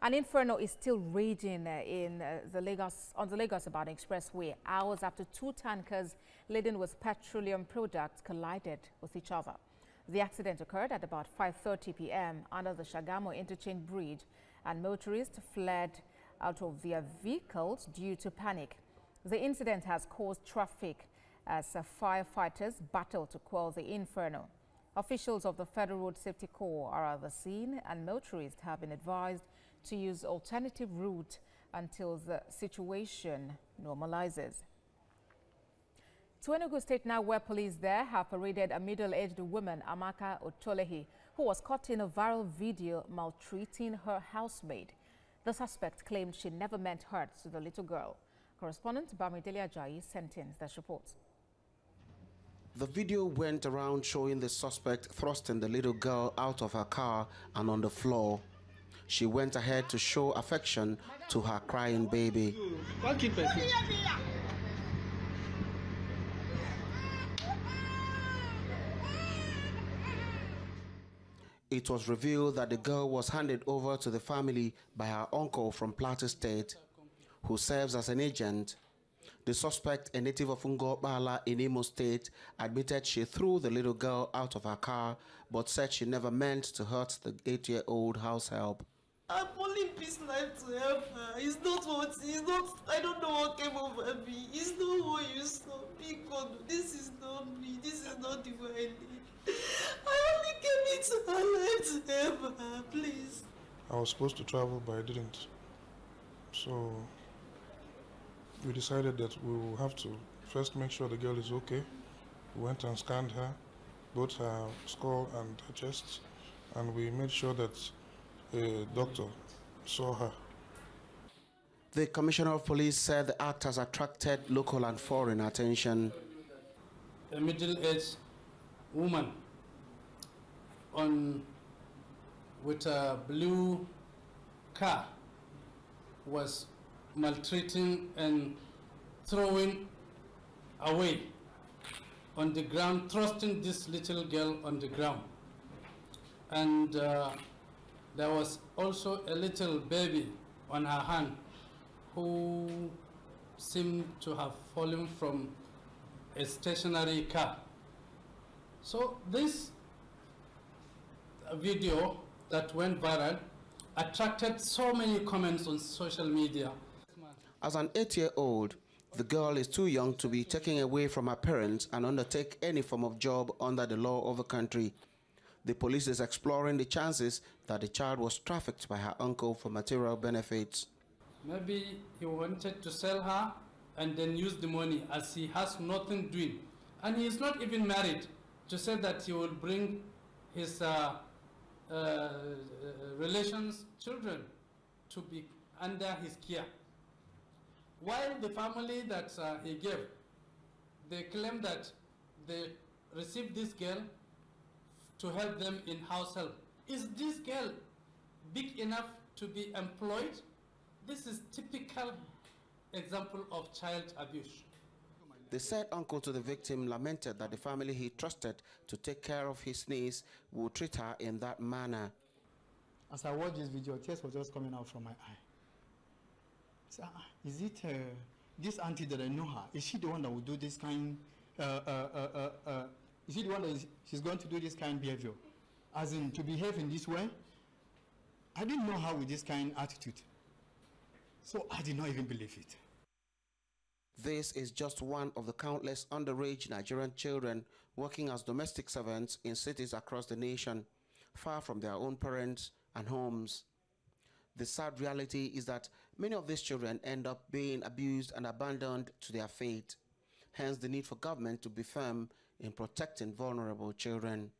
An inferno is still raging uh, in uh, the Lagos on the Lagos-Ibadan Expressway hours after two tankers laden with petroleum products collided with each other. The accident occurred at about 5.30 p.m. under the Shagamu Interchange Bridge and motorists fled out of their vehicles due to panic. The incident has caused traffic as firefighters battle to quell the inferno. Officials of the Federal Road Safety Corps are at the scene and motorists have been advised to use alternative route until the situation normalizes. To Enugu State now, where police there have paraded a middle-aged woman, Amaka Otolehi, who was caught in a viral video maltreating her housemaid. The suspect claimed she never meant hurt to the little girl. Correspondent Bamidele Ajayi sent in this report. The video went around showing the suspect thrusting the little girl out of her car and on the floor. She went ahead to show affection to her crying baby. It was revealed that the girl was handed over to the family by her uncle from Plateau State, who serves as an agent. The suspect, a native of Ngor Okpala in Imo State, admitted she threw the little girl out of her car, but said she never meant to hurt the eight-year-old house help. I'm only peace life to help her. It's not what it's not I don't know what came over me. It's not what you saw. Because this is not me. This is not the way I live. I only came into her life to help her, please. I was supposed to travel but I didn't. So we decided that we will have to first make sure the girl is okay. We went and scanned her, both her skull and her chest, and we made sure that a doctor saw her. The Commissioner of Police said the act has attracted local and foreign attention. A middle-aged woman on with a blue car was maltreating and throwing away on the ground, thrusting this little girl on the ground. And uh, there was also a little baby on her hand who seemed to have fallen from a stationary car. So this video that went viral attracted so many comments on social media. As an eight-year-old, the girl is too young to be taken away from her parents and undertake any form of job under the law of the country. The police is exploring the chances that the child was trafficked by her uncle for material benefits. Maybe he wanted to sell her and then use the money as he has nothing doing. And he is not even married to say that he will bring his uh, uh, relations, children, to be under his care. While the family that uh, he gave, they claim that they received this girl to help them in house help. Is this girl big enough to be employed? This is typical example of child abuse. The said uncle to the victim lamented that the family he trusted to take care of his niece would treat her in that manner. As I watched this video, tears were just coming out from my eye. So, uh, is it uh, this auntie that I know her? Is she the one that would do this kind uh, uh, uh, uh is he the one that is, she's going to do this kind of behavior? As in, to behave in this way? I didn't know her with this kind of attitude. So I did not even believe it. This is just one of the countless underage Nigerian children working as domestic servants in cities across the nation, far from their own parents and homes. The sad reality is that many of these children end up being abused and abandoned to their fate hence the need for government to be firm in protecting vulnerable children.